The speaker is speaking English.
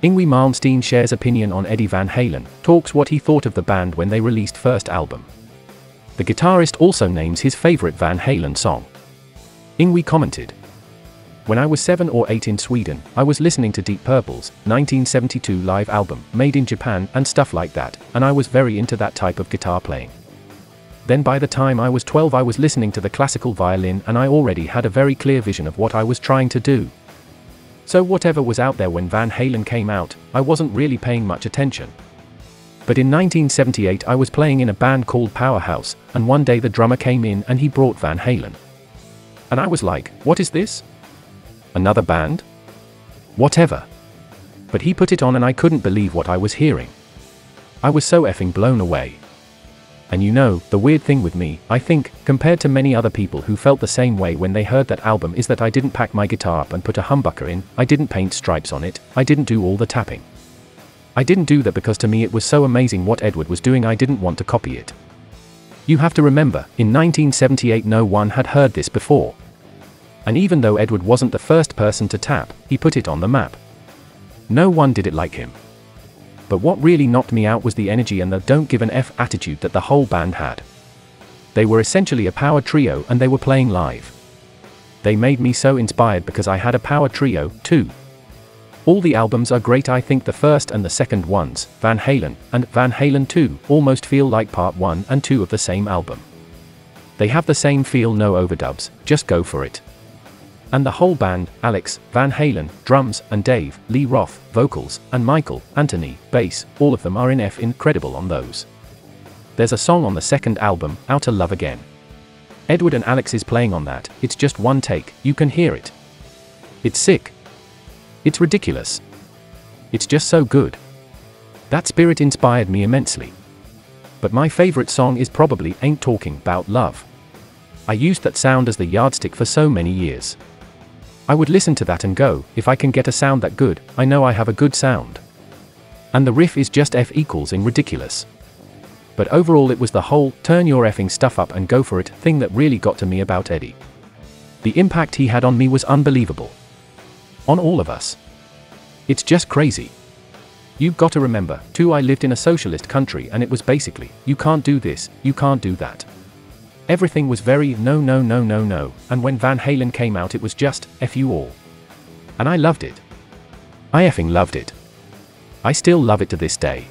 Yngwie Malmsteen shares opinion on Eddie Van Halen, talks what he thought of the band when they released first album. The guitarist also names his favorite Van Halen song. Yngwie commented, When I was 7 or 8 in Sweden, I was listening to Deep Purple's 1972 live album, made in Japan, and stuff like that, and I was very into that type of guitar playing. Then by the time I was 12 I was listening to the classical violin and I already had a very clear vision of what I was trying to do. So whatever was out there when Van Halen came out, I wasn't really paying much attention. But in 1978 I was playing in a band called Powerhouse, and one day the drummer came in and he brought Van Halen. And I was like, what is this? Another band? Whatever. But he put it on and I couldn't believe what I was hearing. I was so effing blown away. And you know, the weird thing with me, I think, compared to many other people who felt the same way when they heard that album is that I didn't pack my guitar up and put a humbucker in, I didn't paint stripes on it, I didn't do all the tapping. I didn't do that because to me it was so amazing what Edward was doing I didn't want to copy it. You have to remember, in 1978 no one had heard this before. And even though Edward wasn't the first person to tap, he put it on the map. No one did it like him. But what really knocked me out was the energy and the don't give an F attitude that the whole band had. They were essentially a power trio and they were playing live. They made me so inspired because I had a power trio, too. All the albums are great I think the first and the second ones, Van Halen, and Van Halen 2, almost feel like part 1 and 2 of the same album. They have the same feel no overdubs, just go for it. And the whole band, Alex, Van Halen, drums, and Dave, Lee Roth, vocals, and Michael, Anthony, bass, all of them are in F incredible on those. There's a song on the second album, Out Outta Love Again. Edward and Alex is playing on that, it's just one take, you can hear it. It's sick. It's ridiculous. It's just so good. That spirit inspired me immensely. But my favorite song is probably Ain't Talking About Love. I used that sound as the yardstick for so many years. I would listen to that and go, if I can get a sound that good, I know I have a good sound. And the riff is just F equals in ridiculous. But overall, it was the whole turn your effing stuff up and go for it thing that really got to me about Eddie. The impact he had on me was unbelievable. On all of us. It's just crazy. You've got to remember, too, I lived in a socialist country and it was basically, you can't do this, you can't do that. Everything was very no, no, no, no, no, and when Van Halen came out, it was just F you all. And I loved it. I effing loved it. I still love it to this day.